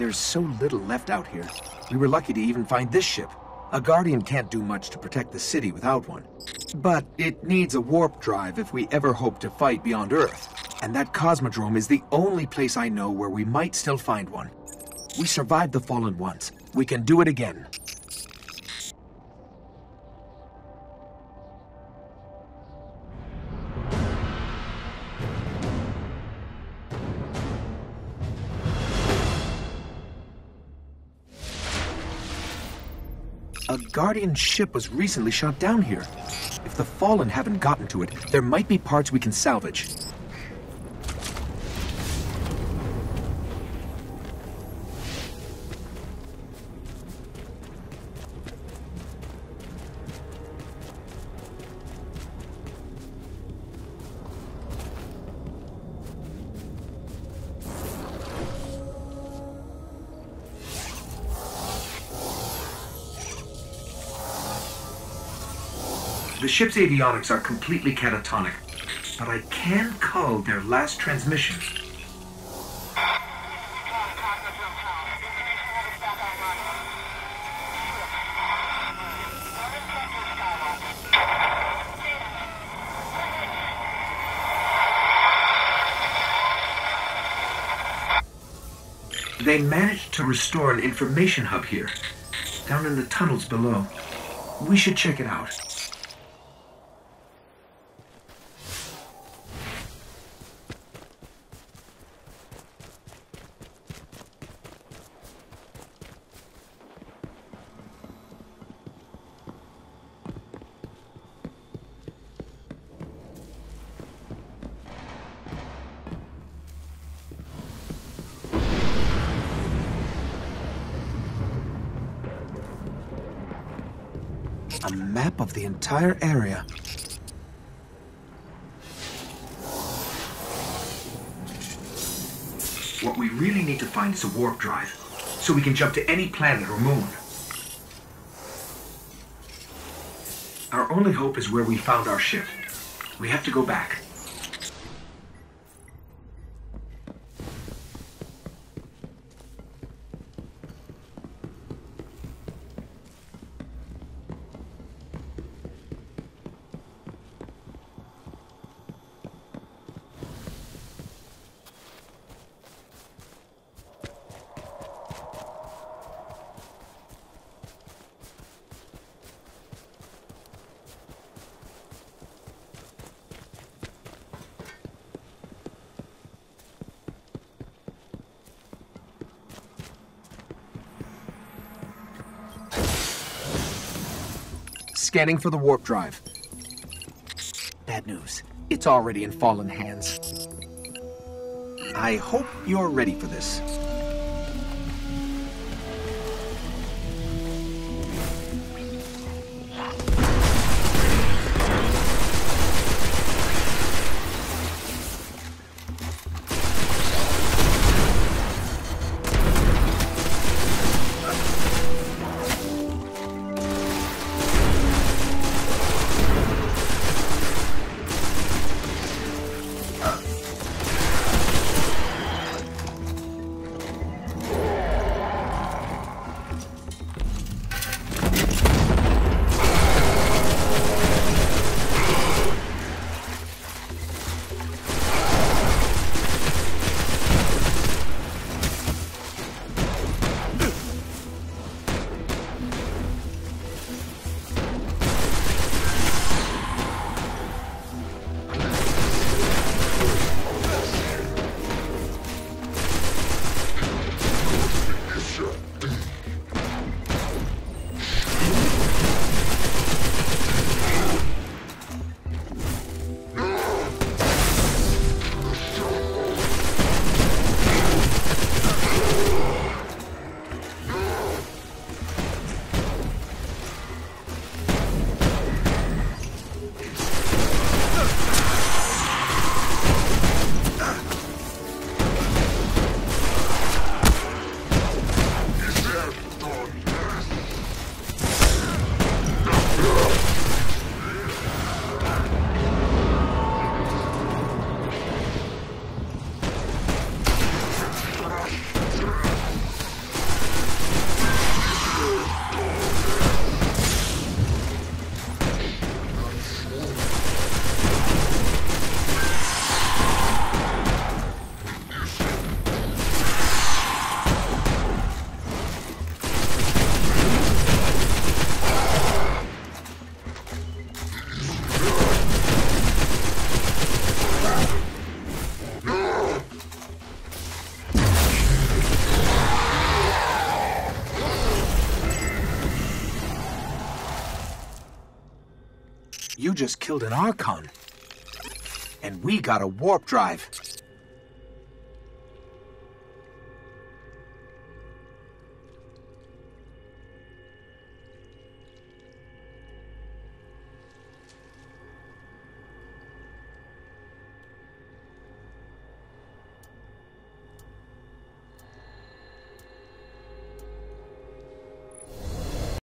There's so little left out here. We were lucky to even find this ship. A Guardian can't do much to protect the city without one. But it needs a warp drive if we ever hope to fight beyond Earth. And that Cosmodrome is the only place I know where we might still find one. We survived the Fallen once. We can do it again. A Guardian ship was recently shot down here. If the Fallen haven't gotten to it, there might be parts we can salvage. The ship's avionics are completely catatonic, but I can code their last transmission. They managed to restore an information hub here, down in the tunnels below. We should check it out. A map of the entire area. What we really need to find is a warp drive, so we can jump to any planet or moon. Our only hope is where we found our ship. We have to go back. Scanning for the warp drive. Bad news. It's already in fallen hands. I hope you're ready for this. Just killed an Archon. And we got a warp drive.